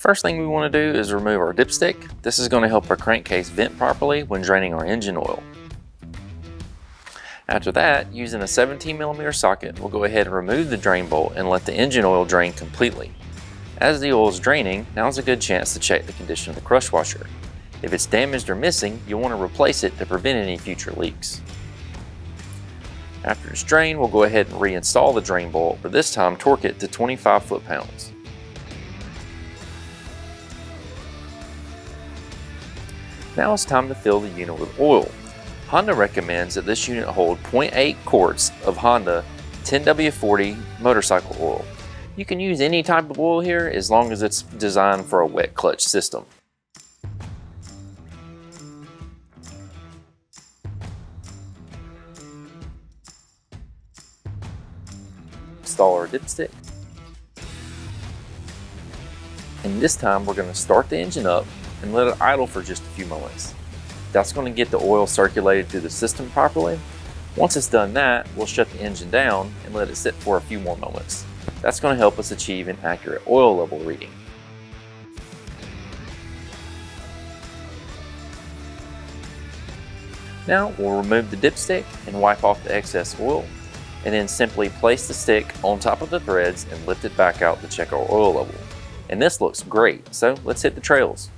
First thing we want to do is remove our dipstick. This is going to help our crankcase vent properly when draining our engine oil. After that, using a 17 millimeter socket, we'll go ahead and remove the drain bolt and let the engine oil drain completely. As the oil is draining, now's a good chance to check the condition of the crush washer. If it's damaged or missing, you'll want to replace it to prevent any future leaks. After it's drained, we'll go ahead and reinstall the drain bolt, but this time torque it to 25 foot-pounds. Now it's time to fill the unit with oil. Honda recommends that this unit hold 0.8 quarts of Honda 10W40 motorcycle oil. You can use any type of oil here as long as it's designed for a wet clutch system. Install our dipstick. And this time we're going to start the engine up and let it idle for just a few moments. That's going to get the oil circulated through the system properly. Once it's done that, we'll shut the engine down and let it sit for a few more moments. That's going to help us achieve an accurate oil level reading. Now we'll remove the dipstick and wipe off the excess oil and then simply place the stick on top of the threads and lift it back out to check our oil level. And this looks great, so let's hit the trails.